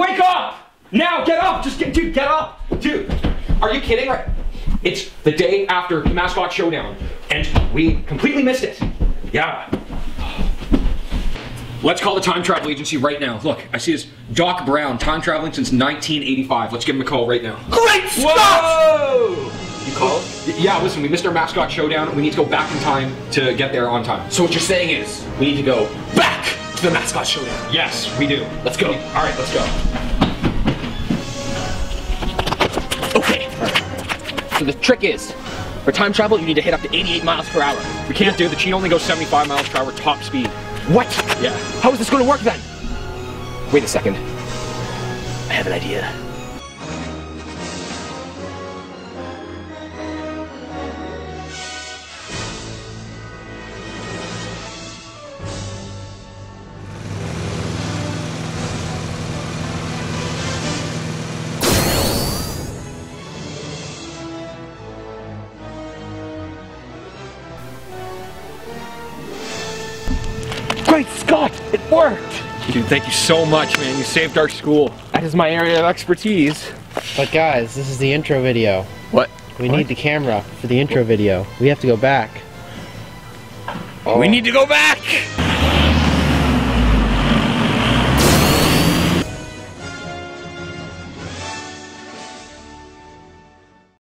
wake up! Now, get up! Just get, dude, get up! Dude, are you kidding? Right? It's the day after the mascot showdown, and we completely missed it. Yeah. Let's call the time travel agency right now. Look, I see this Doc Brown, time traveling since 1985. Let's give him a call right now. Great Scott! Whoa! You call? Yeah, listen, we missed our mascot showdown. We need to go back in time to get there on time. So what you're saying is, we need to go back to the mascot showdown. Yes, we do. Let's go. All right, let's go. Okay. So the trick is, for time travel, you need to hit up to 88 miles per hour. We can't do it. the Cheetah only goes 75 miles per hour top speed. What? Yeah. How is this going to work then? Wait a second. I have an idea. Great Scott! It worked! Dude, thank you so much, man. You saved our school. That is my area of expertise. But guys, this is the intro video. What? We need the camera for the intro video. We have to go back. We need to go back!